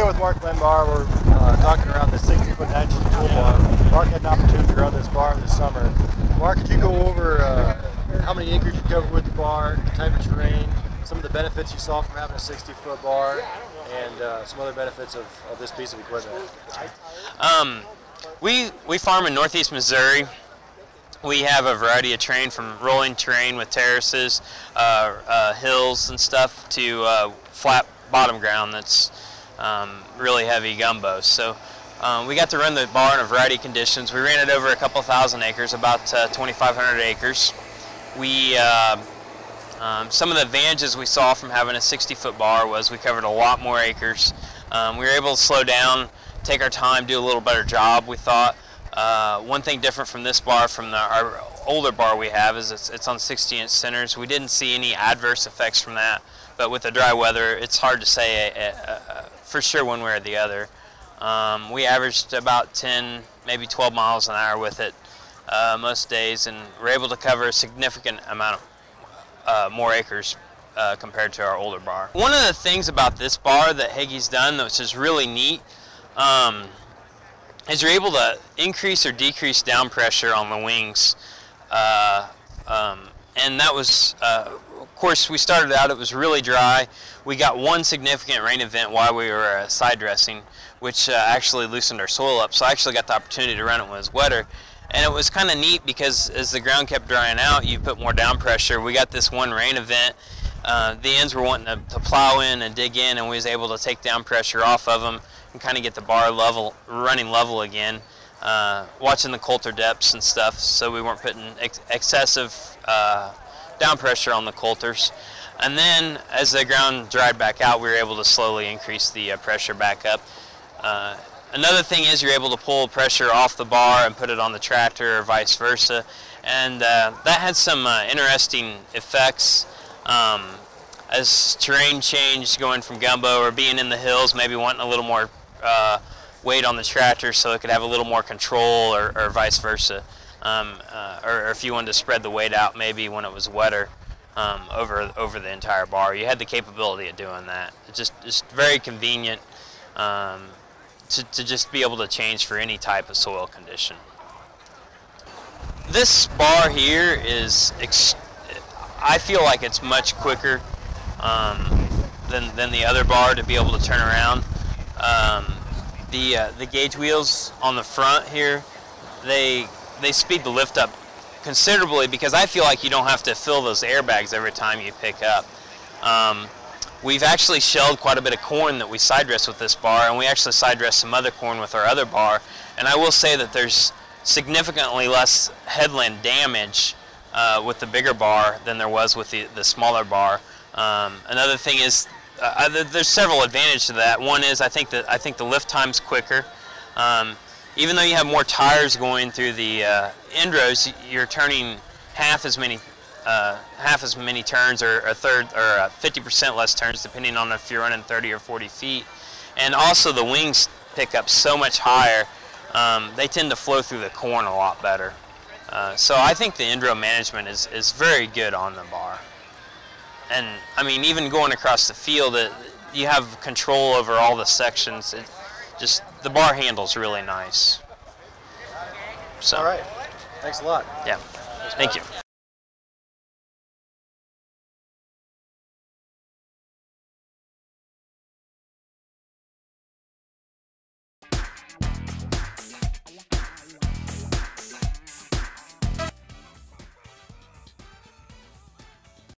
today with Mark Lembar. We're uh, talking around the 60 foot natural tool bar. Mark had an opportunity to run this bar this summer. Mark, could you go over uh, how many acres you covered with the bar, the type of terrain, some of the benefits you saw from having a 60 foot bar, and uh, some other benefits of, of this piece of equipment? Um, we, we farm in northeast Missouri. We have a variety of terrain from rolling terrain with terraces, uh, uh, hills and stuff to uh, flat bottom ground that's um, really heavy gumbo. So um, we got to run the bar in a variety of conditions. We ran it over a couple thousand acres, about uh, 2,500 acres. We uh, um, some of the advantages we saw from having a 60 foot bar was we covered a lot more acres. Um, we were able to slow down, take our time, do a little better job, we thought. Uh, one thing different from this bar from the, our older bar we have is it's, it's on 60 inch centers. We didn't see any adverse effects from that, but with the dry weather, it's hard to say a, a, a, for sure one way or the other. Um, we averaged about 10, maybe 12 miles an hour with it uh, most days, and we're able to cover a significant amount of uh, more acres uh, compared to our older bar. One of the things about this bar that Hagie's done, which is really neat, um, is you're able to increase or decrease down pressure on the wings. Uh, um, and that was, uh, of course, we started out, it was really dry. We got one significant rain event while we were uh, side dressing, which uh, actually loosened our soil up. So I actually got the opportunity to run it when it was wetter. And it was kind of neat because as the ground kept drying out, you put more down pressure. We got this one rain event. Uh, the ends were wanting to, to plow in and dig in, and we was able to take down pressure off of them and kind of get the bar level, running level again. Uh, watching the coulter depths and stuff, so we weren't putting ex excessive uh, down pressure on the coulters. And then as the ground dried back out, we were able to slowly increase the uh, pressure back up. Uh, another thing is you're able to pull pressure off the bar and put it on the tractor or vice versa. And uh, that had some uh, interesting effects. Um, as terrain changed going from gumbo or being in the hills, maybe wanting a little more uh, weight on the tractor so it could have a little more control or, or vice versa. Um, uh, or, or, if you wanted to spread the weight out maybe when it was wetter um, over over the entire bar, you had the capability of doing that. It's just very convenient um, to, to just be able to change for any type of soil condition. This bar here is, I feel like it's much quicker um, than, than the other bar to be able to turn around. Um, the uh, the gauge wheels on the front here, they they speed the lift up considerably because I feel like you don't have to fill those airbags every time you pick up. Um, we've actually shelled quite a bit of corn that we side dress with this bar, and we actually side dress some other corn with our other bar. And I will say that there's significantly less headland damage uh, with the bigger bar than there was with the, the smaller bar. Um, another thing is uh, there's several advantages to that. One is I think that I think the lift time's quicker. Um, even though you have more tires going through the uh, end rows, you're turning half as many uh, half as many turns or a third or 50% uh, less turns depending on if you're running 30 or 40 feet. And also the wings pick up so much higher, um, they tend to flow through the corn a lot better. Uh, so I think the end row management is, is very good on the bar and I mean, even going across the field, it, you have control over all the sections. It just the bar handle's really nice. So. All right. Thanks a lot. Yeah. Thank you.